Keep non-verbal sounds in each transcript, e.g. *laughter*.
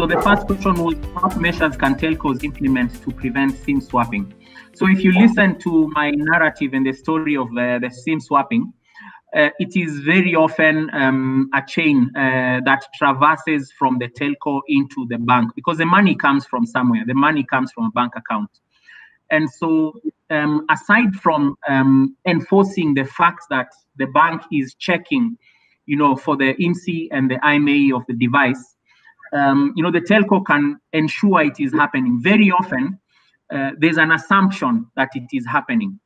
so the first question was what measures can telcos implement to prevent SIM swapping? So if you listen to my narrative and the story of the, the SIM swapping, uh, it is very often um, a chain uh, that traverses from the telco into the bank because the money comes from somewhere. The money comes from a bank account. And so, um, aside from um, enforcing the fact that the bank is checking, you know, for the IMSI and the IMEI of the device, um, you know, the telco can ensure it is happening. Very often, uh, there's an assumption that it is happening.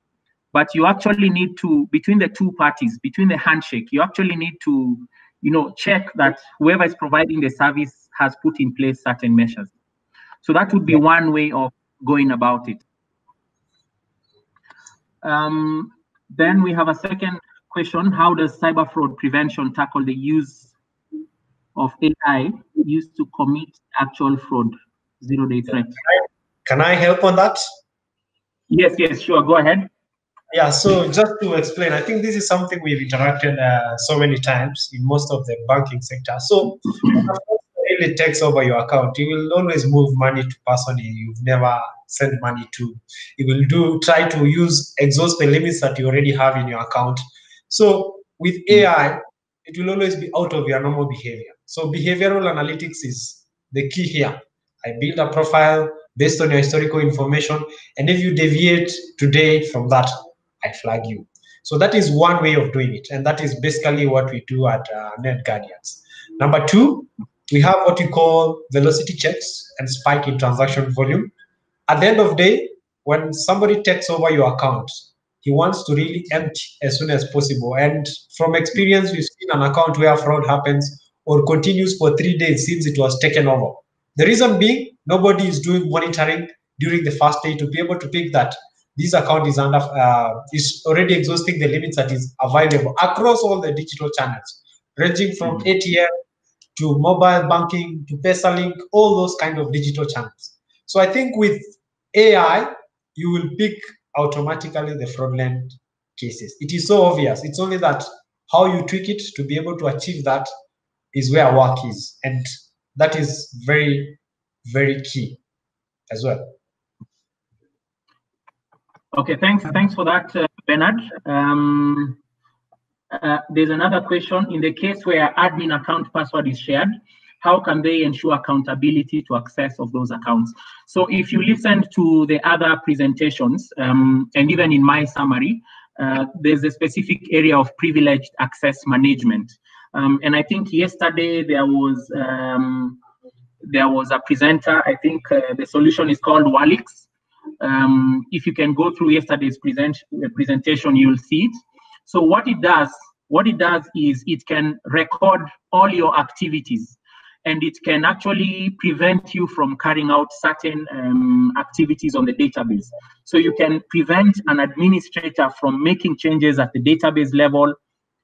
But you actually need to between the two parties between the handshake you actually need to you know check that whoever is providing the service has put in place certain measures. So that would be one way of going about it. Um, then we have a second question. How does cyber fraud prevention tackle the use of ai used to commit actual fraud zero day threat can i help on that yes yes sure go ahead yeah, so just to explain, I think this is something we've interacted uh, so many times in most of the banking sector. So, really takes over your account, you will always move money to person you've never sent money to. You will do try to use exhaust the limits that you already have in your account. So with AI, it will always be out of your normal behavior. So behavioral analytics is the key here. I build a profile based on your historical information, and if you deviate today from that, I flag you. So that is one way of doing it. And that is basically what we do at uh, NetGuardians. Number two, we have what we call velocity checks and spike in transaction volume. At the end of the day, when somebody takes over your account, he wants to really empty as soon as possible. And from experience, we've seen an account where fraud happens or continues for three days since it was taken over. The reason being, nobody is doing monitoring during the first day to be able to pick that this account is under uh, is already exhausting the limits that is available across all the digital channels, ranging from mm-hmm. ATM to mobile banking to PesaLink, all those kind of digital channels. So I think with AI, you will pick automatically the fraudulent cases. It is so obvious. It's only that how you tweak it to be able to achieve that is where work is, and that is very, very key as well. Okay, thanks. Thanks for that, uh, Bernard. Um, uh, there's another question. In the case where admin account password is shared, how can they ensure accountability to access of those accounts? So if you listen to the other presentations, um, and even in my summary, uh, there's a specific area of privileged access management. Um, and I think yesterday there was um, there was a presenter. I think uh, the solution is called Wallix, um, if you can go through yesterday's present, uh, presentation, you'll see it. So what it does, what it does is it can record all your activities and it can actually prevent you from carrying out certain um, activities on the database. So you can prevent an administrator from making changes at the database level.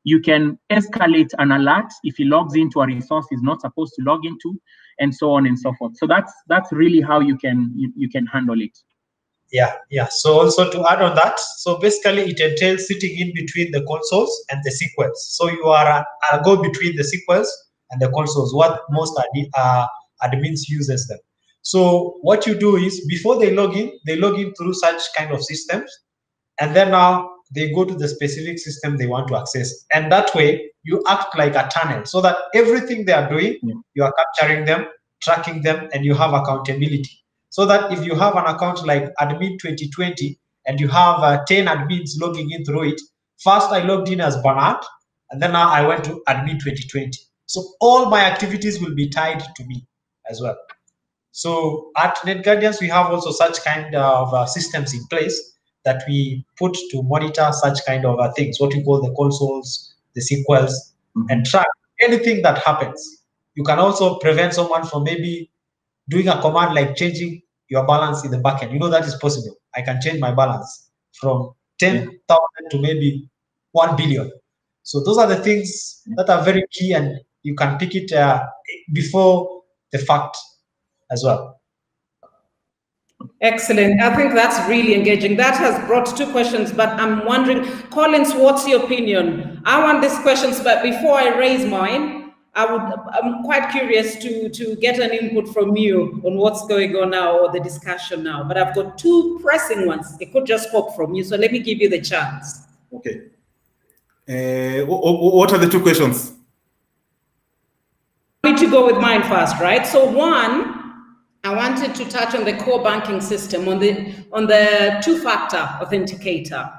You can escalate an alert if he logs into a resource he's not supposed to log into, and so on and so forth. So that's that's really how you can you, you can handle it. Yeah yeah. So also to add on that so basically it entails sitting in between the consoles and the sequence so you are a, a go between the sequence and the consoles what most uh, admins uses them. So what you do is before they log in they log in through such kind of systems and then now they go to the specific system they want to access and that way you act like a tunnel so that everything they are doing yeah. you are capturing them tracking them and you have accountability so that if you have an account like admin 2020 and you have uh, 10 admins logging in through it, first I logged in as Bernard, and then now I went to admin 2020. So all my activities will be tied to me as well. So at NetGuardians, we have also such kind of uh, systems in place that we put to monitor such kind of uh, things, what we call the consoles, the sequels, mm-hmm. and track anything that happens. You can also prevent someone from maybe doing a command like changing your balance in the backend. You know that is possible. I can change my balance from 10,000 to maybe 1 billion. So those are the things that are very key and you can pick it uh, before the fact as well. Excellent. I think that's really engaging. That has brought two questions, but I'm wondering, Collins, what's your opinion? I want these questions, but before I raise mine, I would, I'm quite curious to, to get an input from you on what's going on now or the discussion now. But I've got two pressing ones. It could just pop from you. So let me give you the chance. Okay. Uh, what are the two questions? I need to go with mine first, right? So one, I wanted to touch on the core banking system, on the on the two-factor authenticator.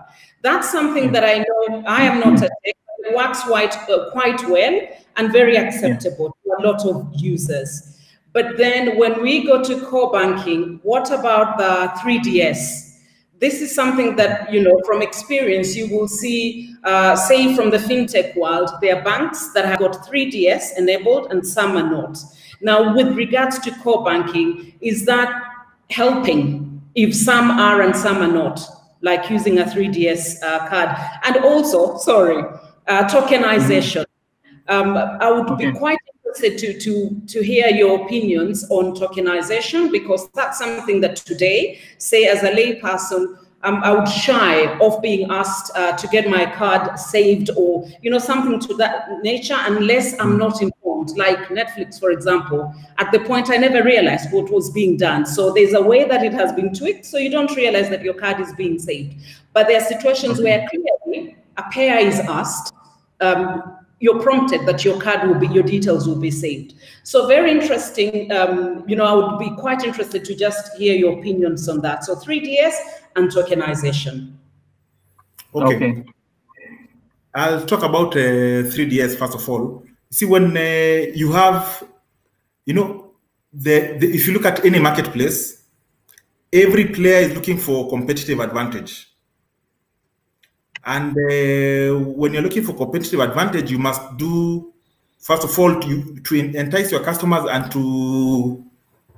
That's something that I know I am not a tech, it works quite, uh, quite well and very acceptable yeah. to a lot of users. But then when we go to core banking, what about the 3DS? This is something that, you know, from experience, you will see, uh, say from the fintech world, there are banks that have got 3DS enabled and some are not. Now, with regards to core banking, is that helping if some are and some are not, like using a 3DS uh, card? And also, sorry, uh, tokenization. Um, I would okay. be quite to, to, to hear your opinions on tokenization because that's something that today, say as a layperson, um, I would shy of being asked uh, to get my card saved or you know something to that nature unless I'm not informed. Like Netflix, for example, at the point I never realized what was being done. So there's a way that it has been tweaked, so you don't realize that your card is being saved. But there are situations where clearly a payer is asked. Um, you're prompted that your card will be, your details will be saved. So very interesting. Um, you know, I would be quite interested to just hear your opinions on that. So 3DS and tokenization. Okay. okay. I'll talk about uh, 3DS first of all. See, when uh, you have, you know, the, the, if you look at any marketplace, every player is looking for competitive advantage. And uh, when you're looking for competitive advantage, you must do, first of all, to, to entice your customers and to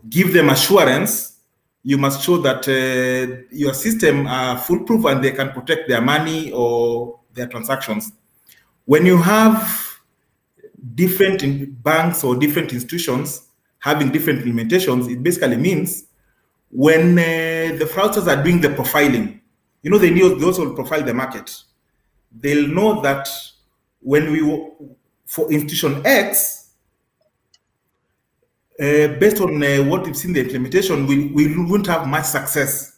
give them assurance. You must show that uh, your system are foolproof and they can protect their money or their transactions. When you have different banks or different institutions having different implementations, it basically means when uh, the fraudsters are doing the profiling, you know, they, know, they also profile the market. They'll know that when we, for institution X, uh, based on uh, what we've seen the implementation, we, we won't have much success.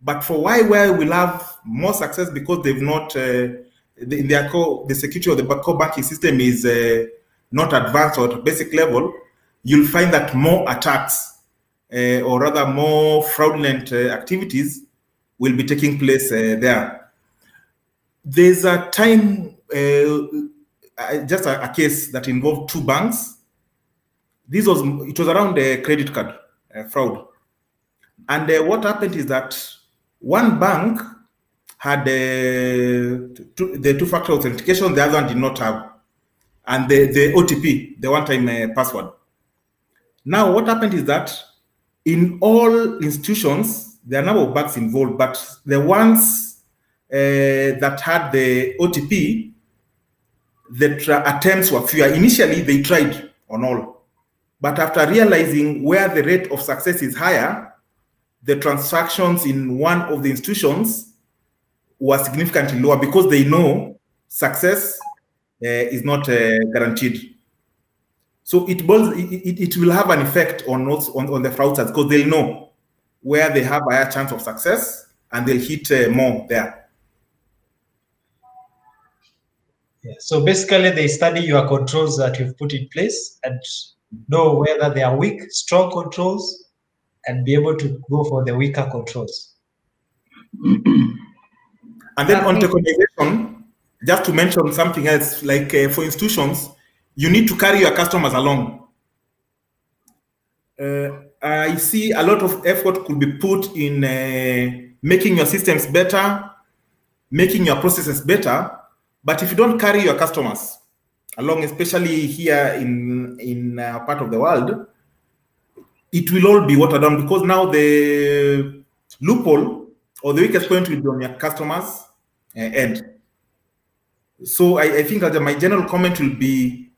But for Y, where we'll have more success because they've not, uh, the, in their core, the security of the core banking system is uh, not advanced or at basic level, you'll find that more attacks, uh, or rather more fraudulent uh, activities will be taking place uh, there. There's a time, uh, just a, a, case that involved two banks. This was it was around the credit card uh, fraud, and uh, what happened is that one bank had two, the two-factor authentication, the other one did not have, and the, the OTP, the one-time uh, password. Now, what happened is that in all institutions, there are a number of bugs involved, but the ones uh, that had the OTP, the attempts were fewer. Initially, they tried on all, but after realizing where the rate of success is higher, the transactions in one of the institutions were significantly lower because they know success uh, is not uh, guaranteed. So it, it, it will have an effect on, on, on the fraudsters because they'll know where they have a higher chance of success and they'll hit uh, more there. Yeah. So basically, they study your controls that you've put in place and know whether they are weak, strong controls, and be able to go for the weaker controls. *clears throat* and then on tokenization, just to mention something else, like uh, for institutions, you need to carry your customers along. Uh, I see a lot of effort could be put in uh, making your systems better, making your processes better. But if you don't carry your customers along, especially here in in a part of the world, it will all be watered down because now the loophole or the weakest point will be on your customers uh, end. So I, I think that my general comment will be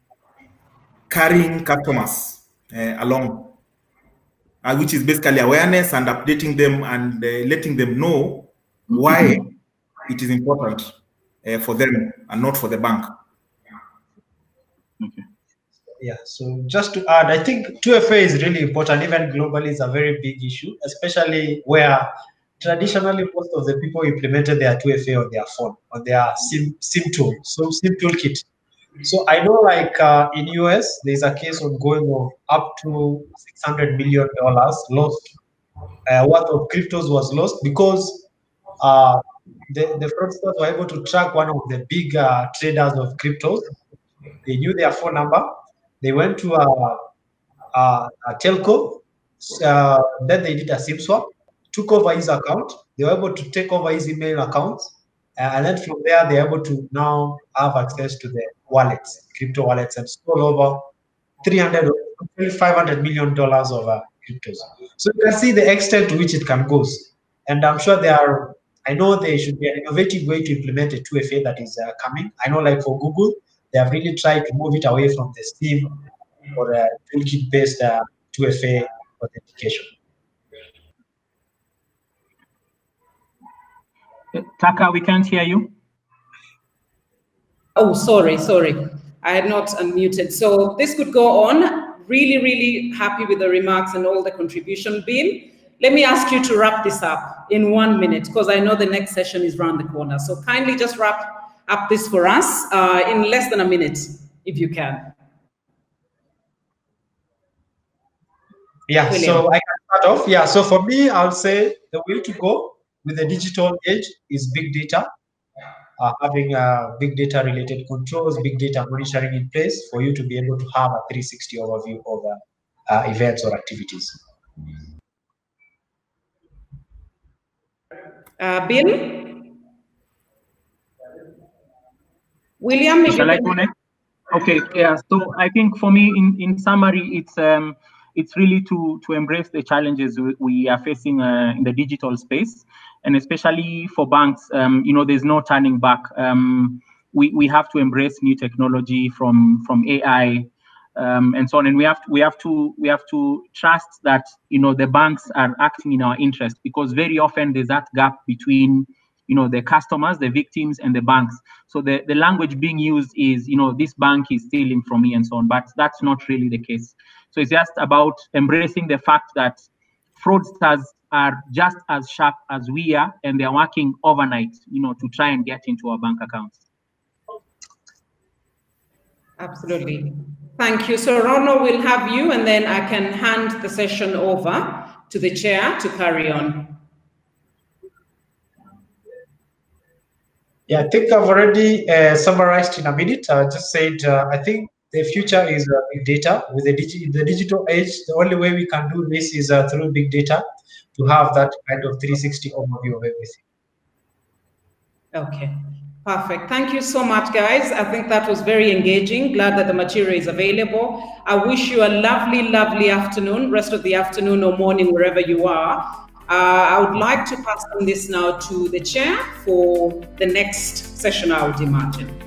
carrying customers uh, along uh, which is basically awareness and updating them and uh, letting them know why it is important uh, for them and not for the bank. Okay. yeah. So just to add, I think 2FA is really important. Even globally, it's a very big issue, especially where traditionally most of the people implemented their 2FA on their phone, on their SIM SIM tool, so SIM toolkit. So I know, like uh, in US, there's a case ongoing of up to 600 million dollars lost, uh, worth of cryptos was lost because uh, the, the fraudsters were able to track one of the big uh, traders of cryptos. They knew their phone number. They went to a, a, a telco. Uh, then they did a SIM swap, took over his account. They were able to take over his email accounts. And then from there, they're able to now have access to the wallets, crypto wallets, and stole over 300 500 million dollars of uh, cryptos. So you can see the extent to which it can go. And I'm sure there are I know there should be an innovative way to implement a 2FA that is uh, coming. I know, like for Google, they have really tried to move it away from the SIM or a toolkit based uh, 2FA authentication. Taka, we can't hear you. Oh, sorry, sorry. I had not unmuted. So this could go on. Really, really happy with the remarks and all the contribution, Bill. Let me ask you to wrap this up in one minute because I know the next session is around the corner. So kindly just wrap up this for us uh, in less than a minute, if you can. Yeah, William. so I can start off. Yeah, so for me, I'll say the way to go with the digital age is big data. Uh, having uh, big data related controls, big data monitoring in place for you to be able to have a 360 overview of uh, events or activities. Uh, Bill? William? Shall I connect? Okay, yeah. So I think for me, in, in summary, it's um, it's really to to embrace the challenges we are facing uh, in the digital space, and especially for banks. Um, you know, there's no turning back. Um, we we have to embrace new technology from from AI um, and so on. And we have to, we have to we have to trust that you know the banks are acting in our interest because very often there's that gap between you know the customers, the victims, and the banks. So the, the language being used is you know this bank is stealing from me and so on, but that's not really the case. So it's just about embracing the fact that fraudsters are just as sharp as we are, and they're working overnight, you know, to try and get into our bank accounts. Absolutely. Thank you. So Rono we'll have you, and then I can hand the session over to the chair to carry on. Yeah, I think I've already uh, summarized in a minute. I just said uh, I think the future is uh, big data. With the, digi the digital age, the only way we can do this is uh, through big data to have that kind of 360 overview of everything. Okay. Perfect. Thank you so much, guys. I think that was very engaging. Glad that the material is available. I wish you a lovely, lovely afternoon, rest of the afternoon or morning, wherever you are. Uh, I would like to pass on this now to the chair for the next session, I would imagine.